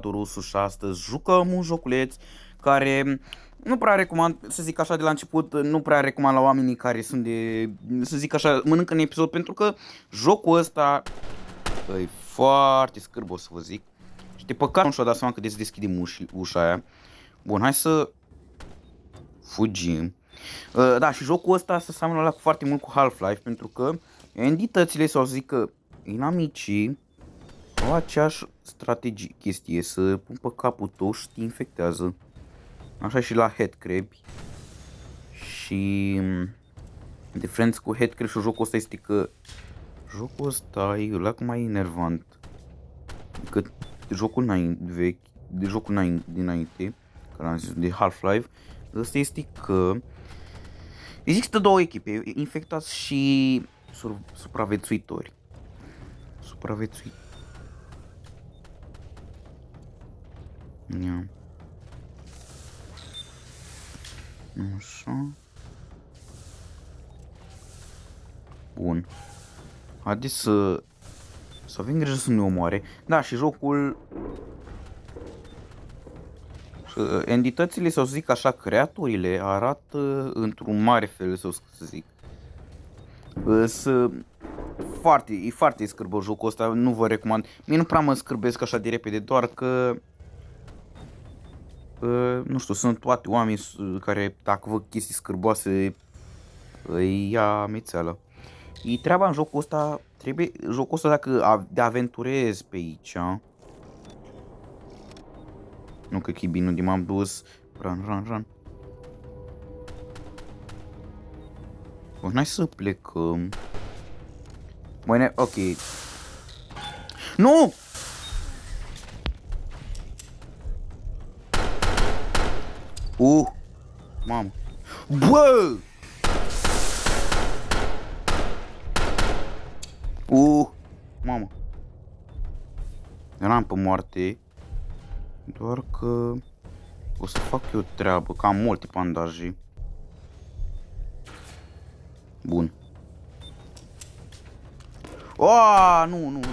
Rusu și astăzi jucăm un joculeț care nu prea recomand, să zic așa de la început, nu prea recomand la oamenii care sunt de, să zic așa, mănâncă în episod pentru că jocul ăsta e foarte scârbos să vă zic. Și de păcat nu și-o dat seama că de să deschidem uși, ușa aia. Bun, hai să fugim. Uh, da, și jocul ăsta se seamănă la foarte mult cu Half-Life pentru că entitățile sau zic că inamicii au aceeași strategie, chestie, să pun pe capul tău și te infectează. Așa și la headcrab. Și diferența cu headcrab și jocul ăsta este că jocul ăsta e la mai enervant decât jocul înainte, vechi, de jocul înainte, dinainte, care am zis, de Half-Life, ăsta este că există două echipe, infectați și supraviețuitori. Supraviețuitori. Ia. Așa. Bun. Haideți să... Să avem grijă să ne omoare. Da, și jocul... Entitățile, să zic așa, creaturile arată într-un mare fel, să zic. Să... Foarte, e foarte scârbă jocul ăsta, nu vă recomand. Mie nu prea mă scârbesc așa de repede, doar că nu știu, sunt toate oameni care dacă văd chestii scârboase îi ia mițeală. E treaba în jocul ăsta, trebuie, jocul ăsta dacă de aventurezi pe aici, nu că e bine, unde m-am dus, run, run, run. Bun, hai să plecăm. Bine, ok. Nu! Uh! Mamă! Bă! Uh! Mamă! Eram pe moarte. Doar că... O să fac eu treabă, că am multe bandaje. Bun. Oh, nu, nu, nu.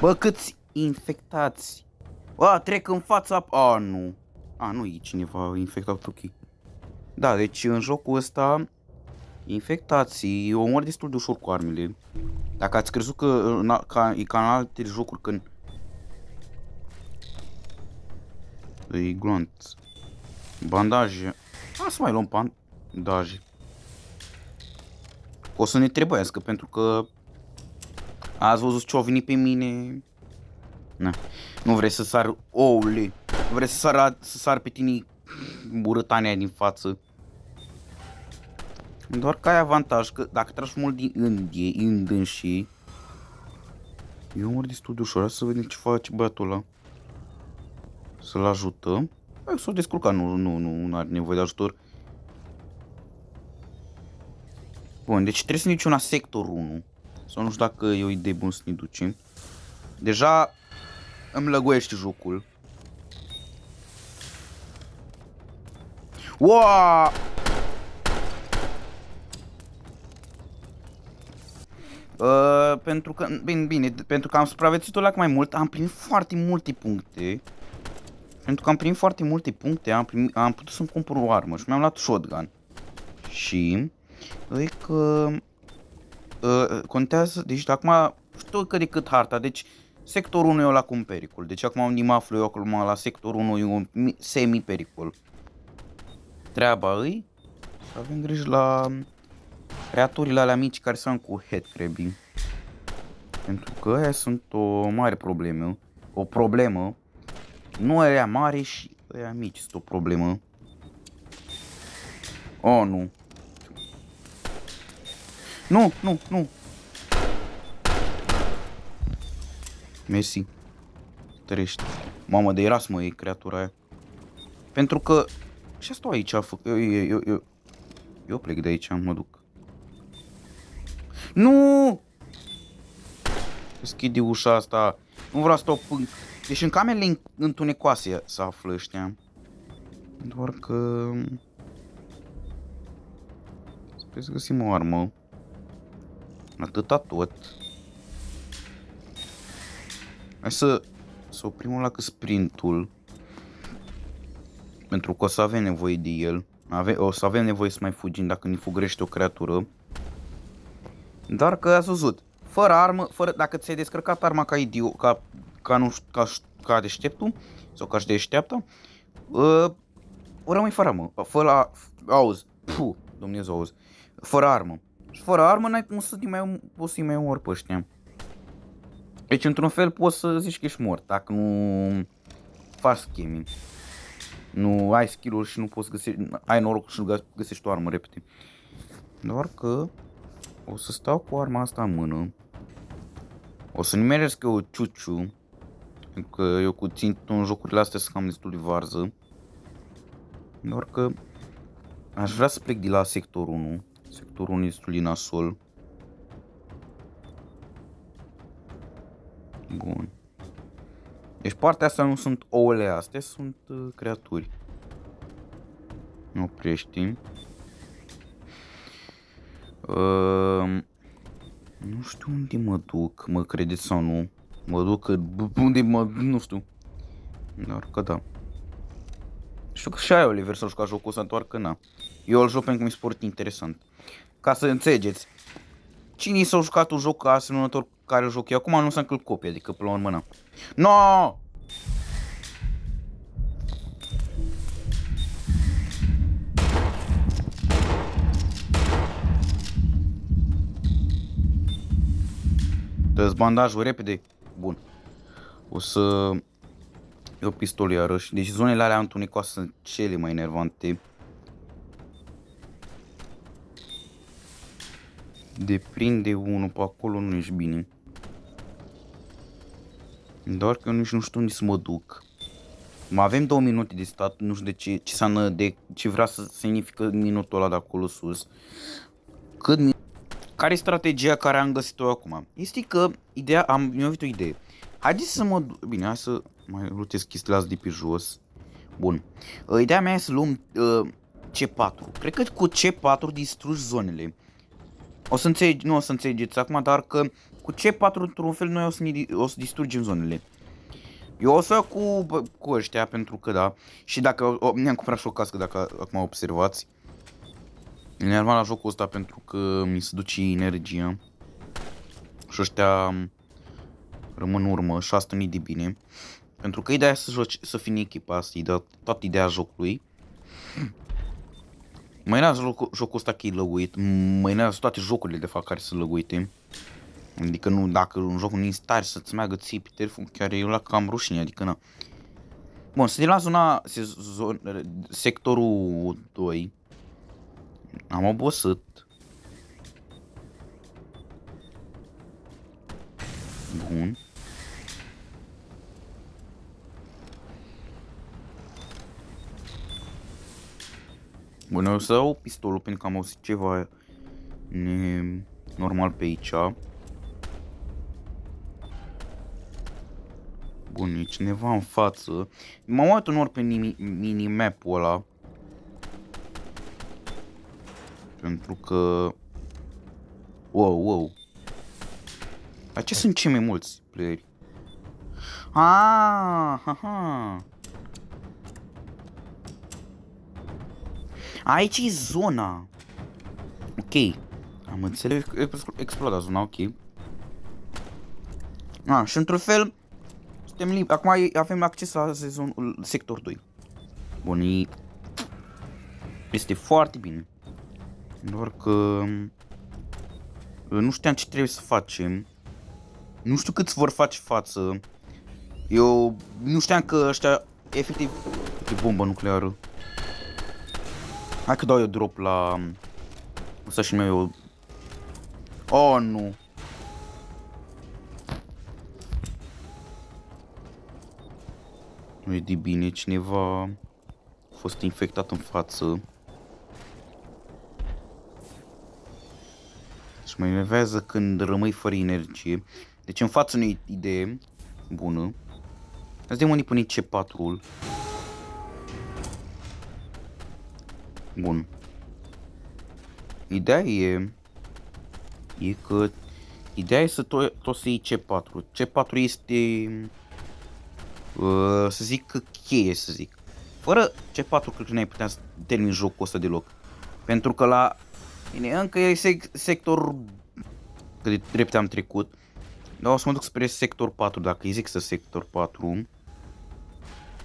Bă, câți infectați a, trec în fața... A, nu. A, nu e cineva infectat ok. Da, deci în jocul ăsta infectații omor destul de ușor cu armele. Dacă ați crezut că ca, e ca în alte jocuri când e grunt. Bandaje. A, să mai luăm bandaje. O să ne trebuiască pentru că ați văzut ce-a venit pe mine Na. Nu vrei să sar oule. Nu vrei să sar, să sar pe tine burătania din față. Doar că ai avantaj că dacă tragi mult din îndie, în și eu mor destul de ușor. Să vedem ce face băiatul ăla. Să-l ajutăm. S-a descurcat, nu, nu, nu, nu are nevoie de ajutor. Bun, deci trebuie să ne ducem la sector 1. Sau nu știu dacă e o idee bună să ne ducem. Deja îmi lăgoiește jocul. Wow! Uh, pentru că, bine, bine, pentru că am supraviețuit-o la mai mult, am primit foarte multe puncte. Pentru că am primit foarte multe puncte, am, primit, am putut să-mi cumpăr o armă și mi-am luat shotgun. Și, e că, uh, contează, deci acum știu că de cât harta, deci Sectorul 1 e la cum pericol. Deci acum unde mă aflu eu acum la sectorul 1 e un semi-pericol. Treaba îi să avem grijă la creaturile alea mici care sunt cu headcrabbing. Pentru că aia sunt o mare problemă. O problemă. Nu aia mare și aia mici sunt o problemă. Oh, nu. Nu, nu, nu. Messi. Trești. Mamă, de eras, mă, e creatura aia. Pentru că... Și asta aici a făcut... Eu, eu, eu, eu, eu plec de aici, mă duc. Nu! Deschide ușa asta. Nu vreau să stau pânc. Deci în camerele întunecoase să află ăștia. Doar că... Sper să găsim o armă. Atâta tot. Hai să, să oprim la că sprintul. Pentru că o să avem nevoie de el. Ave, o să avem nevoie să mai fugim dacă ne fugrește o creatură. Dar că ați văzut, fără armă, fără, dacă ți-ai descărcat arma ca idiot, ca, ca, nu, ca, ca deșteptul, sau ca și deșteaptă, uh, rămâi fără armă, fără, auzi, puh, Dumnezeu auzi, fără armă. Și fără armă n-ai cum să-ți mai, poți să-i mai omori pe ăștia. Deci, într-un fel, poți să zici că ești mort, dacă nu faci schimming. Nu ai skill-uri și nu poți găsi, ai noroc și nu găsești o armă repede. Doar că o să stau cu arma asta în mână. O să nimeresc eu ciuciu. Pentru că eu cu țin în jocurile astea să cam destul de varză. Doar că aș vrea să plec de la sectorul 1. Sectorul 1 este destul nasol. Bun. Deci partea asta nu sunt ouăle astea, sunt uh, creaturi. Oprești. Uh, nu știu unde mă duc, mă credeți sau nu. Mă duc, unde mă, nu știu. Dar că da. Știu că și aia Oliver să juca jocul ăsta, doar că na. Eu îl joc pentru că mi sport interesant. Ca să înțelegeți. Cine s-a jucat un joc asemănător care îl joc eu acum nu înseamnă că îl copie, adică până la urmă na. No! dă bandajul repede. Bun. O să iau pistol iarăși. Deci zonele alea întunecoase sunt cele mai enervante. Deprinde unul pe acolo, nu ești bine. Doar că eu nici nu știu unde să mă duc. Mai avem două minute de stat, nu știu de ce, ce, să de, ce vrea să semnifică minutul ăla de acolo sus. Cât care e strategia care am găsit-o acum? Este că ideea, am, mi-a venit o idee. Haideți să mă... Bine, hai să mai rutesc chestiile astea de pe jos. Bun. Uh, ideea mea e să luăm uh, C4. Cred că cu C4 distrugi zonele. O să înțelegi, nu o să înțelegeți acum, dar că cu C4 într-un fel noi o să, ne, o să distrugem zonele. Eu o să iau cu, cu ăștia pentru că da. Și dacă mi-am cumpărat și o cască dacă acum observați. E normal la jocul ăsta pentru că mi se duce energia. Și ăștia rămân în urmă și asta nu de bine. Pentru că ideea să joci, să fii în echipa asta, e toată ideea jocului. Mai n jocul, jocul ăsta că e lăguit, mai n toate jocurile de fapt care sunt lăguite. Adică nu, dacă un joc nu e stare să-ți meargă ții pe telefon, chiar e la cam rușine, adică na. Bun, să la zona, sezon, sectorul 2. Am obosit. Bun. Bun, eu să iau pistolul pentru că am auzit ceva ne... normal pe aici. Bun, e cineva în față. M-am uitat un ori pe minimap-ul ăla. Pentru că... Wow, wow. Dar ce sunt cei mai mulți playeri? Ah, ha, ha. Aici e zona. Ok. Am înțeles că exploda zona, ok. Ah, și într-un fel suntem liberi. Acum avem acces la sezonul sector 2. Bun, e... Este foarte bine. Doar că... Uh, nu știam ce trebuie să facem. Nu știu câți vor face față. Eu nu știam că ăștia efectiv... E bombă nucleară. Hai că dau eu drop la... O să și meu eu... Oh, nu. Nu e de bine, cineva a fost infectat în față. Și mă enervează când rămâi fără energie. Deci în față nu-i idee bună. Îți de unde pune C4-ul. Bun. Ideea e... E că Ideea e să tot, tot să iei C4. C4 este, uh, să zic, cheie, să zic. Fără C4 cred că n-ai putea să termin jocul ăsta deloc. Pentru că la... Bine, încă e sec sector... Că de drept am trecut. Dar o să mă duc spre sector 4, dacă îi zic să sector 4.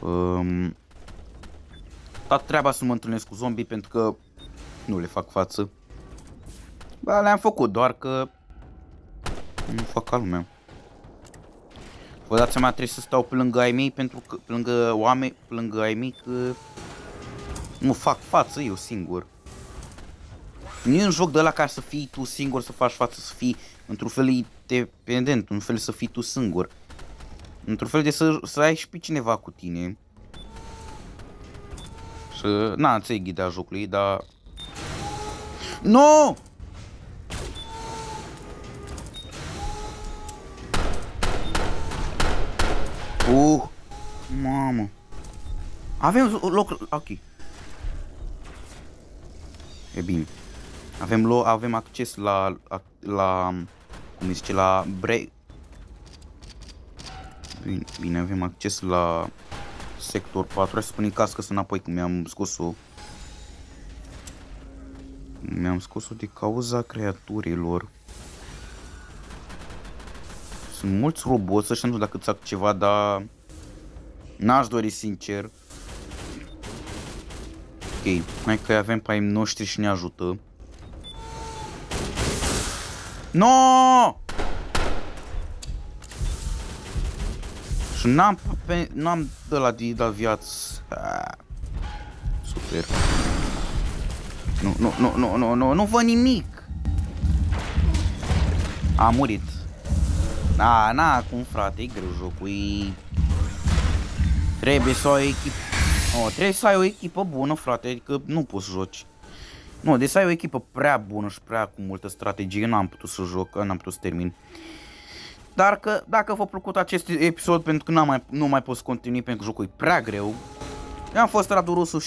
Um, dat treaba să mă întâlnesc cu zombie pentru că nu le fac față. Ba, le-am făcut, doar că nu fac ca lumea. Vă dați seama, trebuie să stau pe lângă ai mei pentru că, pe lângă oameni, pe lângă ai mei că nu fac față eu singur. Nu e un joc de la care să fii tu singur să faci față, să fii într-un fel independent, un fel să fii tu singur. Într-un fel de să, să ai și pe cineva cu tine. Să, na, înțeleg ghidea jocului, dar... Nu! Uh, mamă. Avem loc, ok. E bine. Avem, lo avem acces la, la, cum zice, la break. Bine, bine, avem acces la sector 4. Hai să punem cască să înapoi, că mi-am scos-o. Mi-am scos-o de cauza creaturilor. Sunt mulți roboți, așa nu știu dacă ți ceva, dar n-aș dori sincer. Ok, hai că avem pe ai noștri și ne ajută. No! Și n-am n-am de la de la viață. Ah, super. Nu, nu, nu, nu, nu, nu, nu văd nimic. A murit. Na, na, cum frate, e greu jocul, e... Trebuie să ai o echipă... Oh, trebuie să ai o echipă bună, frate, adică nu poți joci. Nu, deci să ai o echipă prea bună și prea cu multă strategie, n-am putut să joc, n-am putut să termin. Dar că, dacă v-a plăcut acest episod, pentru că n-am mai, nu mai pot să continui pentru că jocul e prea greu, eu am fost Radu Rusu și